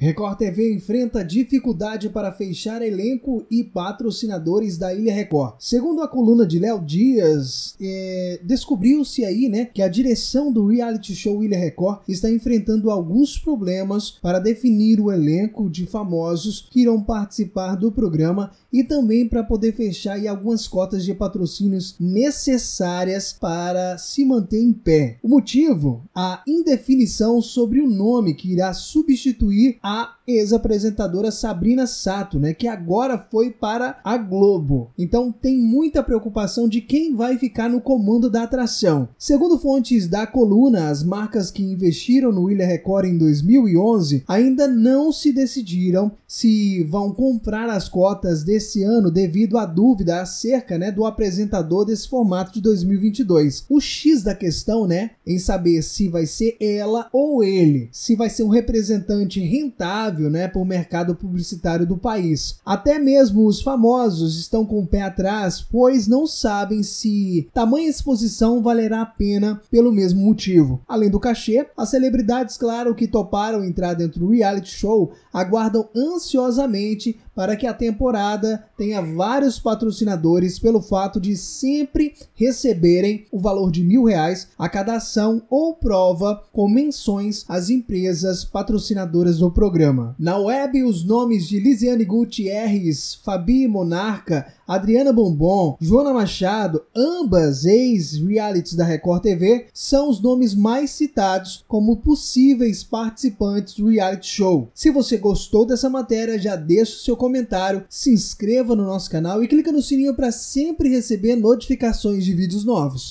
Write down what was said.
Record TV enfrenta dificuldade para fechar elenco e patrocinadores da Ilha Record. Segundo a coluna de Léo Dias, é, descobriu-se aí, né, que a direção do reality show Ilha Record está enfrentando alguns problemas para definir o elenco de famosos que irão participar do programa e também para poder fechar aí algumas cotas de patrocínios necessárias para se manter em pé. O motivo? A indefinição sobre o nome que irá substituir a a ex-apresentadora Sabrina Sato, né, que agora foi para a Globo. Então tem muita preocupação de quem vai ficar no comando da atração. Segundo fontes da coluna, as marcas que investiram no Ilha Record em 2011 ainda não se decidiram se vão comprar as cotas desse ano devido à dúvida acerca, né, do apresentador desse formato de 2022. O X da questão, né, em saber se vai ser ela ou ele, se vai ser um representante rentável rentável né, para o mercado publicitário do país. Até mesmo os famosos estão com o pé atrás, pois não sabem se tamanha exposição valerá a pena pelo mesmo motivo. Além do cachê, as celebridades, claro, que toparam entrar dentro do reality show, aguardam ansiosamente para que a temporada tenha vários patrocinadores pelo fato de sempre receberem o valor de mil reais a cada ação ou prova com menções às empresas patrocinadoras do programa. Na web, os nomes de Lisiane Gutierrez, Fabi Monarca, Adriana Bombom, Joana Machado, ambas ex-realities da Record TV, são os nomes mais citados como possíveis participantes do reality show. Se você gostou dessa matéria, já deixa o seu comentário, se inscreva no nosso canal e clica no sininho para sempre receber notificações de vídeos novos.